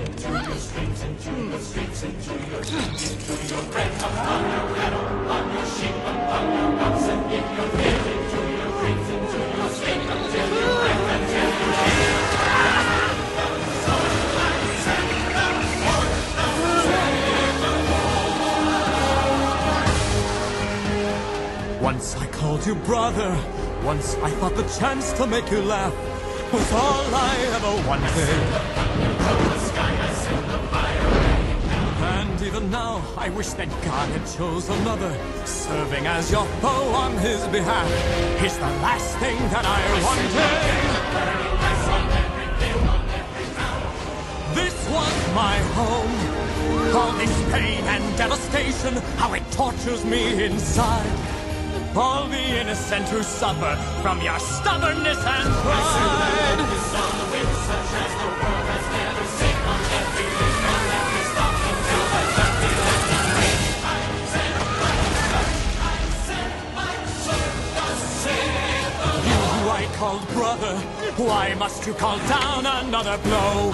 into your streets, into your streets, into your into your breath your thunder. Once I called you brother. Once I thought the chance to make you laugh was all I ever wanted. And even now, I wish that God had chose another. Serving as your foe on his behalf is the last thing that I wanted. This was my home. All this pain and devastation, how it tortures me inside. All the innocent who suffer from your stubbornness and pride. Called brother, why must you call down another blow?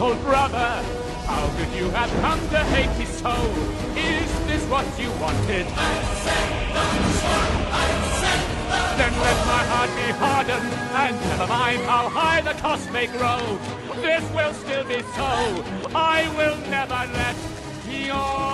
Who brother, how could you have come to hate me so? Is this what you wanted? Then let my heart be hardened, and never mind how high the cost may grow. This will still be so. I will never let your